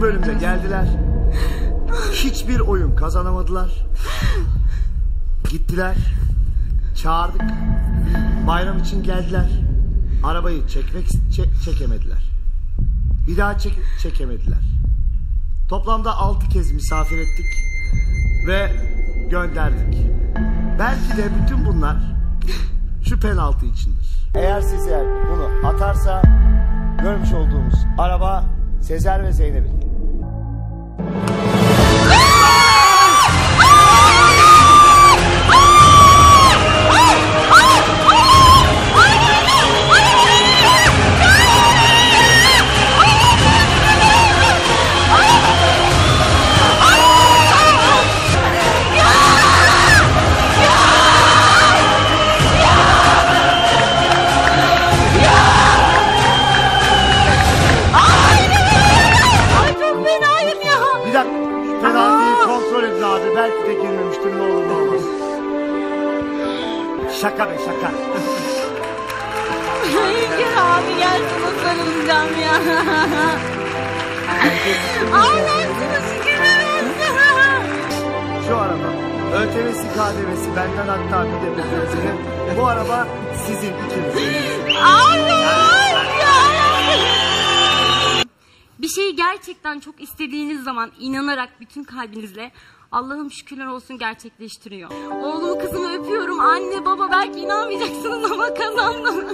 Bölümde geldiler. Hiçbir oyun kazanamadılar. Gittiler. Çağırdık. Bayram için geldiler. Arabayı çekmek çe- çekemediler. Bir daha çek- çekemediler. Toplamda altı kez misafir ettik ve gönderdik. Belki de bütün bunlar şu penaltı içindir. Eğer Sezer bunu atarsa görmüş olduğumuz araba Sezer ve Zeynep'in. Bir dakika penaltıyı kontrol edin abi. Belki de girmemiştir ne olur ne olmaz. Şaka be şaka. İlker abi gel sana sarılacağım ya. Sana şükürler olsun. Şu araba ÖTV'si KDV'si benden hatta bir de. Bu araba sizin ikinizin. Ay gerçekten çok istediğiniz zaman inanarak bütün kalbinizle Allah'ım şükürler olsun gerçekleştiriyor. Oğlumu kızımı öpüyorum. Anne baba belki inanmayacaksınız ama kazandım.